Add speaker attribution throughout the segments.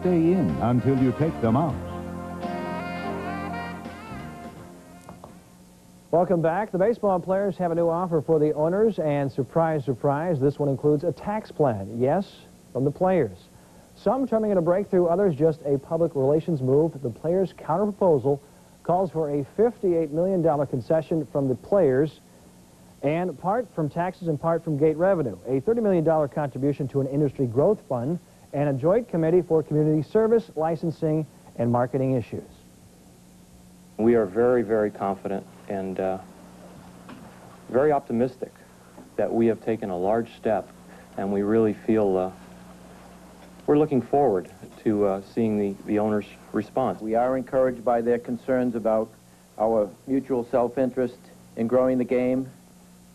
Speaker 1: Stay in until you take them out.
Speaker 2: Welcome back. The baseball players have a new offer for the owners, and surprise, surprise, this one includes a tax plan. Yes, from the players. Some terming it a breakthrough, others just a public relations move. The players' counterproposal calls for a $58 million concession from the players and part from taxes and part from gate revenue, a $30 million contribution to an industry growth fund, and a joint committee for community service, licensing, and marketing issues.
Speaker 3: We are very, very confident and uh, very optimistic that we have taken a large step and we really feel uh, we're looking forward to uh, seeing the, the owner's response.
Speaker 4: We are encouraged by their concerns about our mutual self-interest in growing the game,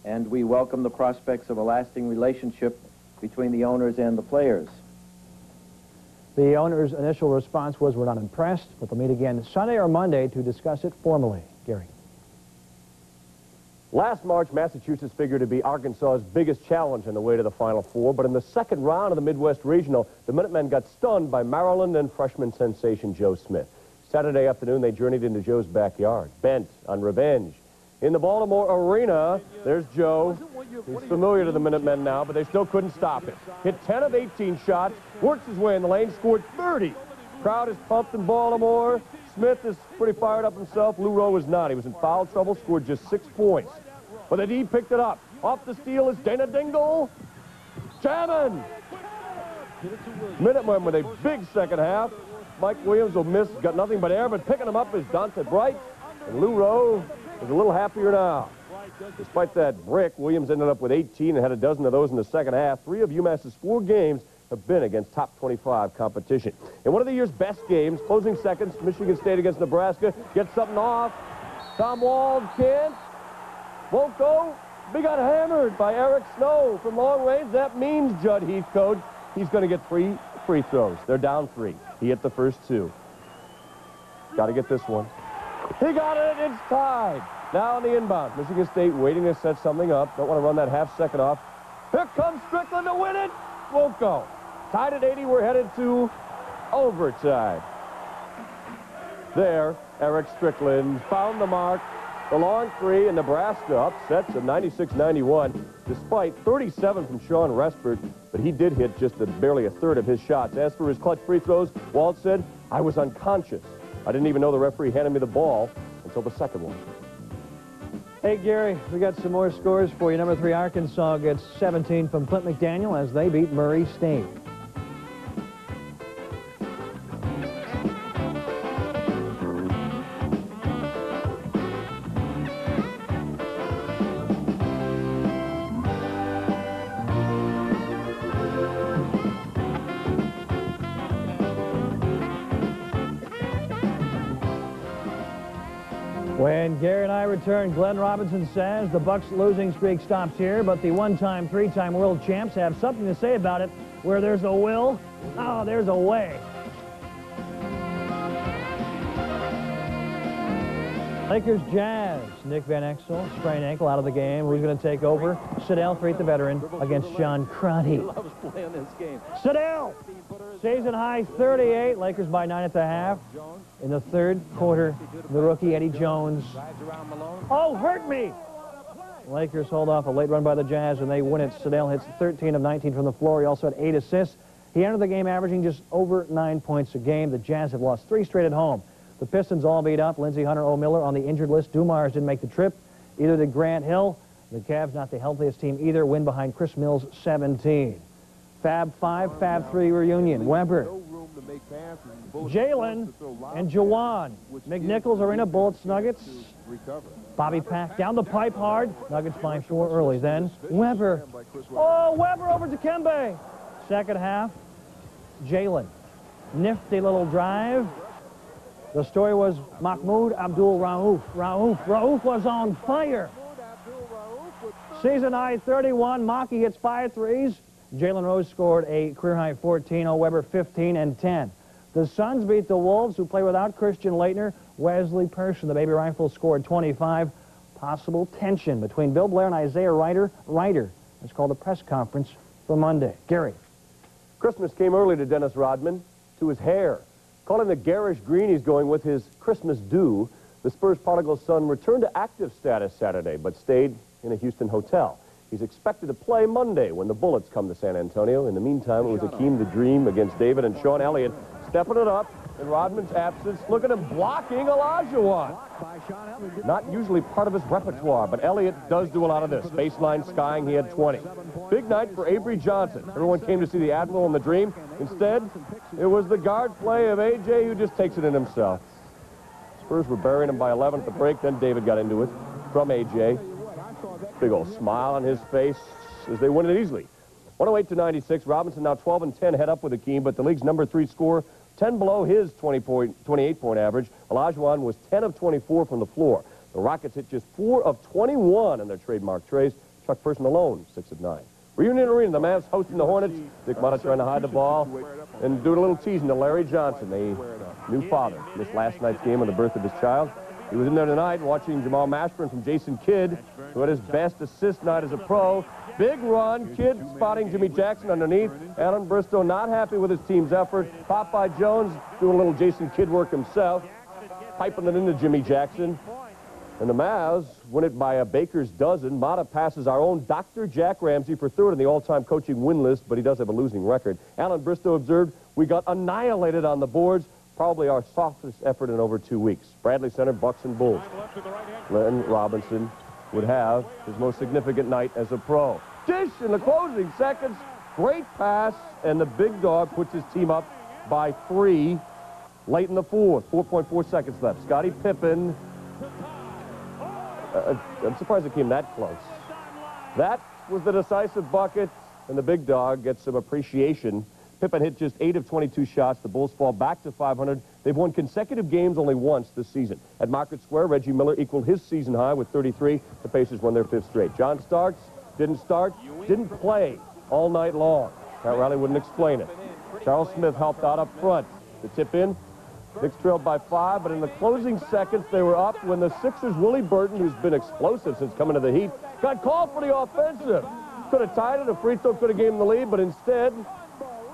Speaker 4: and we welcome the prospects of a lasting relationship between the owners and the players.
Speaker 2: The owner's initial response was we're not impressed, but they'll meet again Sunday or Monday to discuss it formally. Gary.
Speaker 5: Last March, Massachusetts figured to be Arkansas's biggest challenge on the way to the Final Four, but in the second round of the Midwest Regional, the Minutemen got stunned by Maryland and freshman sensation Joe Smith. Saturday afternoon, they journeyed into Joe's backyard, bent on revenge. In the Baltimore Arena, there's Joe. He's familiar to the Minutemen now, but they still couldn't stop him. Hit 10 of 18 shots, works his way in the lane, scored 30. Crowd is pumped in Baltimore. Smith is pretty fired up himself. Lou Roe was not. He was in foul trouble, scored just six points. But the D picked it up. Off the steal is Dana Dingle. Jamming. Minutemen with a big second half. Mike Williams will miss, got nothing but air, but picking him up is Dante Bright. And Lou Roe is a little happier now. Despite that brick, Williams ended up with 18 and had a dozen of those in the second half. Three of UMass's four games have been against top 25 competition. In one of the year's best games, closing seconds, Michigan State against Nebraska, gets something off. Tom Wald can't. Won't go. We got hammered by Eric Snow from long range. That means Judd Heathcote. He's going to get three free throws. They're down three. He hit the first two. Got to get this one. He got it. It's tied. Now on the inbound. Michigan State waiting to set something up. Don't want to run that half second off. Here comes Strickland to win it. Won't go. Tied at 80. We're headed to overtime. There, Erick Strickland found the mark. The long three, and Nebraska upsets at 96-91, despite 37 from Shawn Respert, but he did hit just a, barely a third of his shots. As for his clutch free throws, Walt said, I was unconscious. I didn't even know the referee handed me the ball until the second one.
Speaker 2: Hey, Gary, we got some more scores for you. Number three, Arkansas gets 17 from Clint McDaniel as they beat Murray State. When Gary and I return, Glenn Robinson says the Bucks losing streak stops here, but the one-time, three-time world champs have something to say about it. Where there's a will, oh, there's a way. Lakers Jazz. Nick Van Exel, sprained ankle out of the game. Who's going to take over? Sedale Threatt, the veteran, against John Crotty.
Speaker 4: loves playing this game.
Speaker 2: Sedale! Season high 38. Lakers by nine at the half. In the third quarter, the rookie Eddie Jones. Oh, hurt me! Lakers hold off a late run by the Jazz, and they win it. Sedale hits 13 of 19 from the floor. He also had eight assists. He entered the game averaging just over nine points a game. The Jazz have lost three straight at home. The Pistons all beat up. Lindsey Hunter O'Miller on the injured list. Dumars didn't make the trip. Either did Grant Hill. The Cavs not the healthiest team either. Win behind Chris Mills 17. Fab 5, Fab 3 reunion. Webber. Jalen and Juwan. McNichols Arena Bullets Nuggets. Bobby Pack down the pipe hard. Nuggets by four early. Then Webber. Oh, Webber over to Kembe. Second half. Jalen. Nifty little drive. The story was Mahmoud Abdul Rauf. Rauf. Rauf was on fire. Season high 31. Maki hits five threes. Jalen Rose scored a career high 14. O. Webber 15 and 10. The Suns beat the Wolves, who play without Christian Laettner. Wesley Person, the Baby Rifle, scored 25. Possible tension between Bill Blair and Isaiah Rider. Rider. It's called a press conference for Monday. Gary.
Speaker 5: Christmas came early to Dennis Rodman. to his hair. Calling the garish green he's going with his Christmas do, the Spurs prodigal son returned to active status Saturday, but stayed in a Houston hotel. He's expected to play Monday when the Bullets come to San Antonio. In the meantime, it was Akeem the Dream against David and Sean Elliott stepping it up in Rodman's absence. Look at him blocking Olajuwon. Not usually part of his repertoire, but Elliott does do a lot of this. Baseline skying, he had 20. Big night for Avery Johnson. Everyone came to see the Admiral and the Dream. Instead, it was the guard play of A.J. who just takes it in himself. Spurs were burying him by 11 at the break. Then David got into it from A.J. Big old smile on his face as they win it easily. 108 to 96. Robinson now 12 and 10 head up with Akeem, but the league's number three score 10 below his 20 point, 28 point average. Olajuwon was 10 of 24 from the floor. The Rockets hit just 4 of 21 in their trademark trays. Chuck Person alone, 6 of 9. Reunion Arena, the Mavs hosting the Hornets. Dick Motta trying to hide the ball and doing a little teasing to Larry Johnson, a new father. Missed last night's game on the birth of his child. He was in there tonight watching Jamal Mashburn from Jason Kidd, who had his best assist night as a pro. Big run, Kidd spotting Jimmy Jackson underneath. Allan Bristow not happy with his team's effort. Popeye Jones doing a little Jason Kidd work himself, piping it into Jimmy Jackson. And the Mavs win it by a baker's dozen. Motta passes our own Dr. Jack Ramsay for third in the all-time coaching win list, but he does have a losing record. Allan Bristow observed, we got annihilated on the boards probably our softest effort in over two weeks. Bradley Center, Bucks and Bulls. Glenn Robinson would have his most significant night as a pro. Dish in the closing seconds. Great pass, and the big dog puts his team up by three late in the fourth. 4.4 seconds left. Scottie Pippen. Uh, I'm surprised it came that close. That was the decisive bucket, and the big dog gets some appreciation Pippen hit just 8 of 22 shots. The Bulls fall back to 500. They've won consecutive games only once this season. At Market Square, Reggie Miller equaled his season high with 33. The Pacers won their fifth straight. John Starks didn't start, didn't play all night long. Pat Riley wouldn't explain it. Charles Smith helped out up front. The tip in, Knicks trailed by five, but in the closing seconds, they were up when the Sixers' Willie Burton, who's been explosive since coming to the Heat, got called for the offensive. Could have tied it. A free throw could have him the lead, but instead,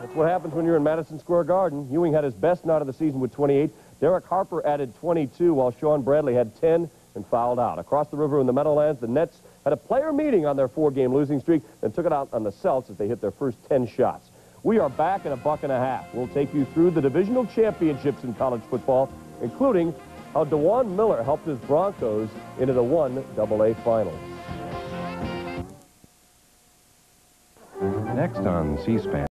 Speaker 5: that's what happens when you're in Madison Square Garden. Ewing had his best night of the season with 28. Derek Harper added 22, while Shawn Bradley had 10 and fouled out. Across the river in the Meadowlands, the Nets had a player meeting on their four-game losing streak and took it out on the Celts as they hit their first 10 shots. We are back in a buck and a half. We'll take you through the divisional championships in college football, including how DeJuan Miller helped his Broncos into the 1AA final.
Speaker 1: Next on C-SPAN.